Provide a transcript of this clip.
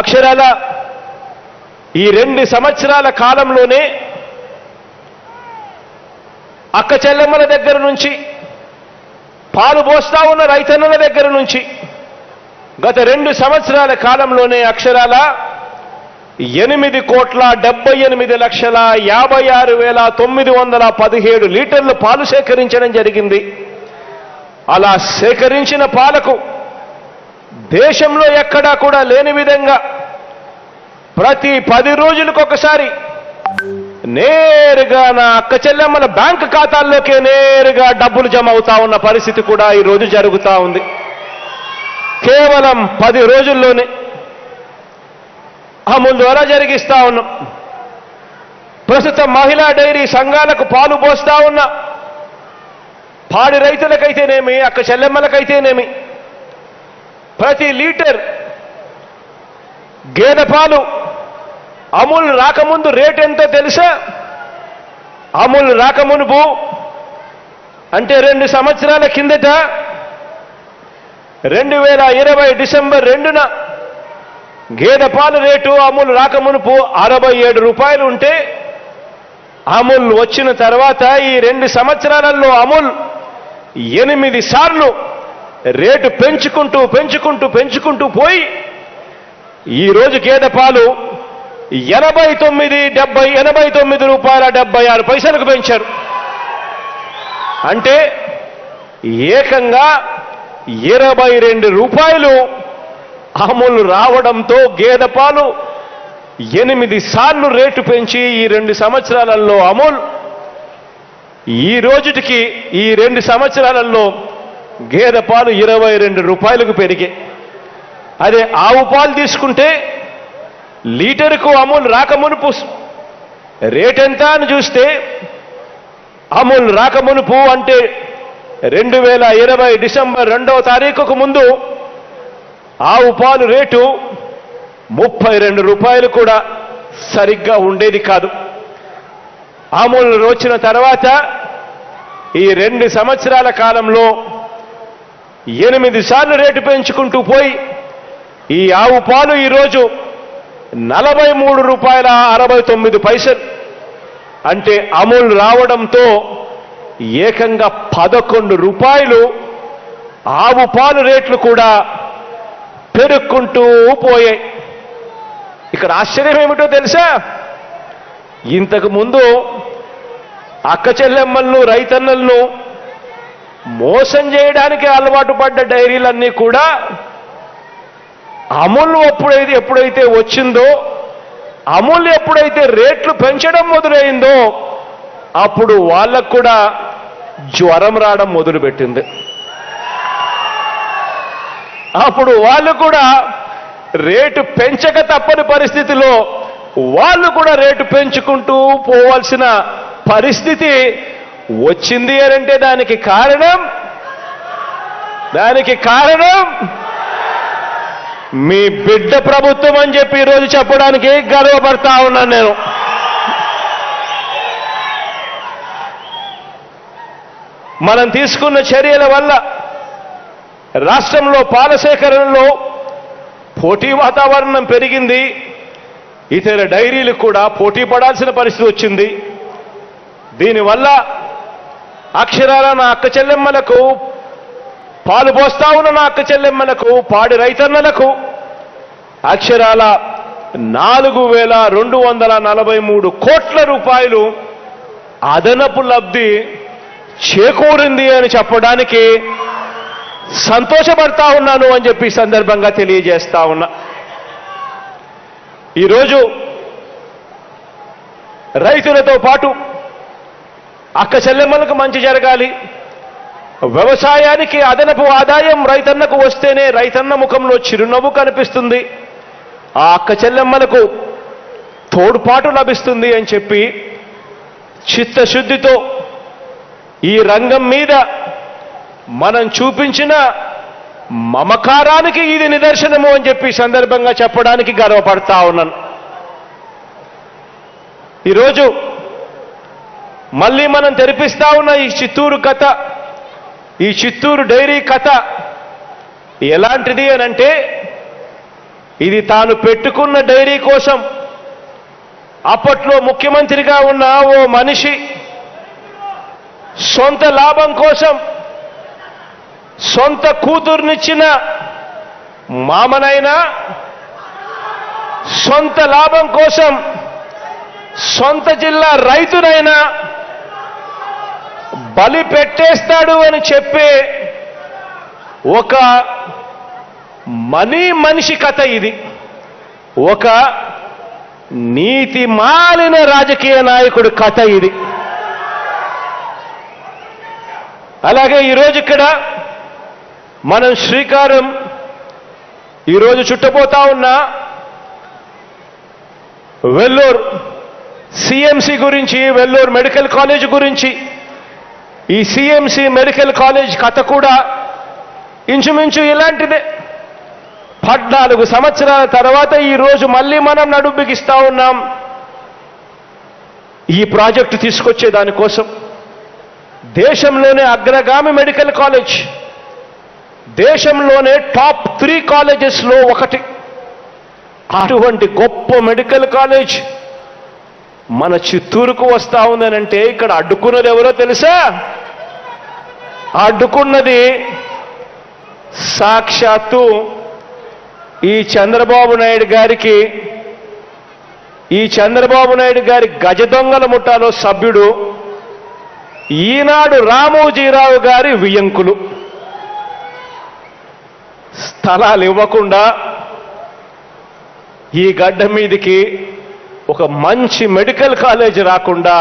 అక్షరాల ఈ రెండు సంవత్సరాల కాలంలోనే అక్క చెల్లెమ్మల దగ్గర నుంచి పాలు పోస్తా ఉన్న రైతన్నల దగ్గర నుంచి గత రెండు సంవత్సరాల కాలంలోనే అక్షరాల ఎనిమిది కోట్ల డెబ్బై ఎనిమిది లక్షల యాభై ఆరు వేల తొమ్మిది వందల పదిహేడు లీటర్లు పాలు సేకరించడం జరిగింది. అలా సేకరించిన పాలకు దేశంలో ఎక్కడా కూడా లేని విధంగా ప్రతి పది రోజులకు ఒకసారి నేరుగా నా అక్క చెల్లెమ్మల బ్యాంక్ ఖాతాల్లోకే నేరుగా డబ్బులు జమ అవుతా ఉన్న పరిస్థితి కూడా ఈ రోజు జరుగుతా ఉంది. కేవలం పది రోజుల్లోనే అమూల్ ద్వారా జరిగిస్తా ఉన్నాం. ప్రస్తుతం మహిళా డైరీ సంఘాలకు పాలు పోస్తా ఉన్న. పాడి రైతులకైతేనేమి అక్క చెల్లెమ్మలకైతేనేమి ప్రతి లీటర్ గేదె పాలు అమూల్ రాకముందు రేట్ ఎంతో తెలుసా? అమూల్ రాకమునుపు అంటే రెండు సంవత్సరాల కిందట రెండు వేల ఇరవై డిసెంబర్ రెండున గేదె పాలు రేటు అమూల్ రాకమునుపు అరవై ఏడు రూపాయలు ఉంటే అమూల్ వచ్చిన తర్వాత ఈ రెండు సంవత్సరాలలో అమూల్ ఎనిమిది సార్లు రేటు పెంచుకుంటూ పెంచుకుంటూ పెంచుకుంటూ పోయి ఈ రోజు గేదె పాలు ఎనభై తొమ్మిది డెబ్బై ఎనభై తొమ్మిది రూపాయల డెబ్బై ఆరు పైసలకు పెంచారు. అంటే ఏకంగా ఇరవై రెండు రూపాయలు అమలు రావడంతో గేదె పాలు ఎనిమిది సార్లు రేటు పెంచి ఈ రెండు సంవత్సరాలలో అమూల్ ఈ రోజుటికి ఈ రెండు సంవత్సరాలలో గేదె పాలు ఇరవై రెండు రూపాయలకు పెరిగే. అదే ఆవు పాలు తీసుకుంటే లీటరుకు అమూల్ రాకమునుపు రేట్ ఎంత అని చూస్తే అమూల్ రాకమునుపు అంటే రెండు వేల ఇరవై డిసెంబర్ రెండవ తారీఖుకు ముందు ఆవు పాలు రేటు ముప్పై రెండు రూపాయలు కూడా సరిగ్గా ఉండేది కాదు. అమూల్ వచ్చిన తర్వాత ఈ రెండు సంవత్సరాల కాలంలో ఎనిమిది సార్లు రేటు పెంచుకుంటూ పోయి ఈ ఆవు పాలు ఈరోజు నలభై మూడు రూపాయల అరవై తొమ్మిది పైసలు. అంటే అమూల్ రావడంతో ఏకంగా పదకొండు రూపాయలు ఆవు పాలు రేట్లు కూడా పెరుక్కుంటూ పోయాయి. ఇక్కడ ఆశ్చర్యం ఏమిటో తెలుసా? ఇంతకు ముందు అక్క చెల్లెమ్మలను రైతన్నలను మోసం చేయడానికి అలవాటు పడ్డ డైరీలన్నీ కూడా అమూల్ ఎప్పుడైతే ఎప్పుడైతే వచ్చిందో అమూల్ ఎప్పుడైతే రేట్లు పెంచడం మొదలైందో అప్పుడు వాళ్ళకు కూడా జ్వరం రావడం మొదలుపెట్టింది. అప్పుడు వాళ్ళు కూడా రేటు పెంచక తప్పని పరిస్థితిలో వాళ్ళు కూడా రేటు పెంచుకుంటూ పోవాల్సిన పరిస్థితి వచ్చింది అని అంటే దానికి కారణం? దానికి కారణం? మీ బిడ్డ ప్రభుత్వం అని చెప్పి ఈరోజు చెప్పడానికి గర్వపడతా ఉన్నాను నేను. మనం తీసుకున్న చర్యల వల్ల రాష్ట్రంలో పాలసేకరణలో పోటీ వాతావరణం పెరిగింది. ఇతర డైరీలకు కూడా పోటీ పడాల్సిన పరిస్థితి వచ్చింది. దీనివల్ల అక్షరాల నా అక్క చెల్లెమ్మలకు పాలు పోస్తా ఉన్న నా అక్క చెల్లెమ్మలకు పాడి రైతన్నలకు అక్షరాల నాలుగు వేల రెండు వందల నలభై మూడు కోట్ల రూపాయలు అదనపు లబ్ధి చేకూరింది అని చెప్పడానికి సంతోషపడతా ఉన్నాను అని చెప్పి సందర్భంగా తెలియజేస్తా ఉన్నా. ఈరోజు రైతులతో పాటు అక్క చెల్లెమ్మలకు మంచి జరగాలి. వ్యవసాయానికి అదనపు ఆదాయం రైతన్నకు వస్తేనే రైతన్న ముఖంలో చిరునవ్వు కనిపిస్తుంది. ఆ అక్క చెల్లెమ్మలకు తోడ్పాటు లభిస్తుంది అని చెప్పి చిత్తశుద్ధితో ఈ రంగం మీద మనం చూపించిన మమకారానికి ఇది నిదర్శనము అని చెప్పి సందర్భంగా చెప్పడానికి గర్వపడతా ఉన్నాను. ఈరోజు మళ్ళీ మనం తెరిపిస్తా ఉన్న ఈ చిత్తూరు కథ ఈ చిత్తూరు డైరీ కథ ఎలాంటిది అని అంటే ఇది తాను పెట్టుకున్న డైరీ కోసం అప్పట్లో ముఖ్యమంత్రిగా ఉన్న ఓ మనిషి సొంత లాభం కోసం సొంత కూతుర్నిచ్చిన మామనైనా సొంత లాభం కోసం సొంత జిల్లా రైతునైనా బలి పెట్టేస్తాడు అని చెప్పే ఒక మనీ మనిషి కథ ఇది. ఒక నీతి మాలిన రాజకీయ నాయకుడు కథ ఇది. అలాగే ఈరోజు ఇక్కడ మనం శ్రీకారం ఈరోజు చుట్టపోతా ఉన్న వెల్లూరు సిఎంసి గురించి వెల్లూరు మెడికల్ కాలేజ్ గురించి ఈ సిఎంసి మెడికల్ కాలేజ్ కథ కూడా ఇంచుమించు ఇలాంటిదే. పద్నాలుగు సంవత్సరాల తర్వాత ఈరోజు మళ్ళీ మనం నడుంబికిస్తా ఉన్నాం. ఈ ప్రాజెక్టు తీసుకొచ్చే దానికోసం. దేశంలోనే అగ్రగామి మెడికల్ కాలేజ్ దేశంలోనే టాప్ త్రీ కాలేజెస్లో ఒకటి. అటువంటి గొప్ప మెడికల్ కాలేజ్ మన చిత్తూరుకు వస్తా ఉందనంటే ఇక్కడ అడ్డుకున్నది ఎవరో తెలుసా? అడ్డుకున్నది సాక్షాత్తు ఈ చంద్రబాబు నాయుడు గారికి ఈ చంద్రబాబు నాయుడు గారి గజ దొంగల ముఠాలో సభ్యుడు ఈనాడు రామోజీరావు గారి వియంకులు. స్థలాలు ఇవ్వకుండా ఈ గడ్డ మీదికి ఒక మంచి మెడికల్ కాలేజ్ రాకుండా